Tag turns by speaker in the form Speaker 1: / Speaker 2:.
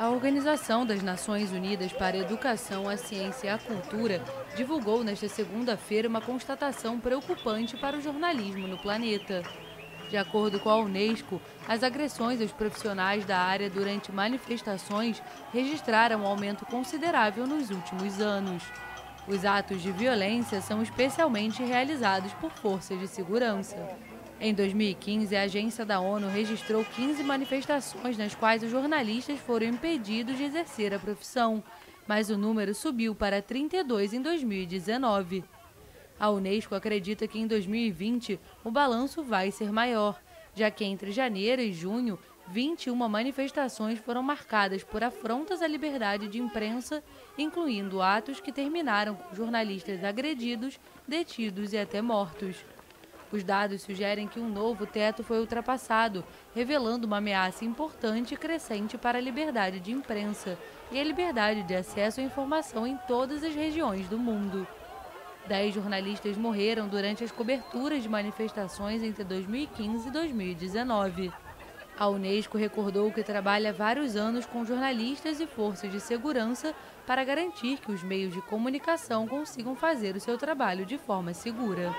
Speaker 1: A Organização das Nações Unidas para a Educação, a Ciência e a Cultura divulgou nesta segunda-feira uma constatação preocupante para o jornalismo no planeta. De acordo com a Unesco, as agressões aos profissionais da área durante manifestações registraram um aumento considerável nos últimos anos. Os atos de violência são especialmente realizados por forças de segurança. Em 2015, a agência da ONU registrou 15 manifestações nas quais os jornalistas foram impedidos de exercer a profissão, mas o número subiu para 32 em 2019. A Unesco acredita que em 2020 o balanço vai ser maior, já que entre janeiro e junho 21 manifestações foram marcadas por afrontas à liberdade de imprensa, incluindo atos que terminaram com jornalistas agredidos, detidos e até mortos. Os dados sugerem que um novo teto foi ultrapassado, revelando uma ameaça importante e crescente para a liberdade de imprensa e a liberdade de acesso à informação em todas as regiões do mundo. Dez jornalistas morreram durante as coberturas de manifestações entre 2015 e 2019. A Unesco recordou que trabalha vários anos com jornalistas e forças de segurança para garantir que os meios de comunicação consigam fazer o seu trabalho de forma segura.